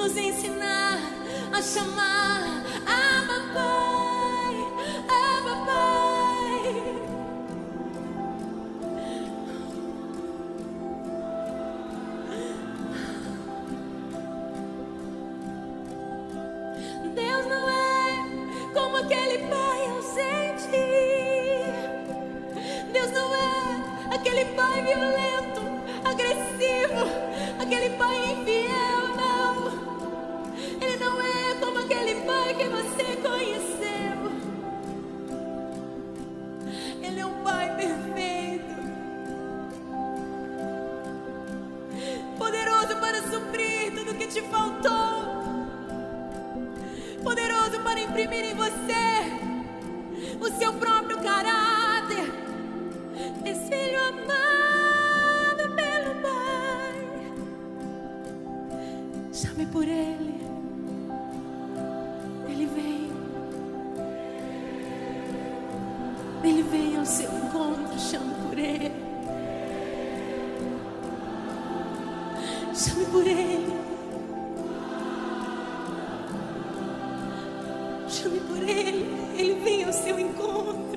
Nos ensinar a chamar Abba Pai, Abba Pai. Deus não é como aquele pai ausente. Deus não é aquele pai violento, agressivo, aquele pai infiel, aquele pai que você conheceu. Ele é um pai perfeito, poderoso para suprir tudo que te faltou poderoso para imprimir em você o seu próprio caráter. És filho amado pelo Pai. Chame por. Ele por Ele. Chame por Ele, Ele vem ao seu encontro.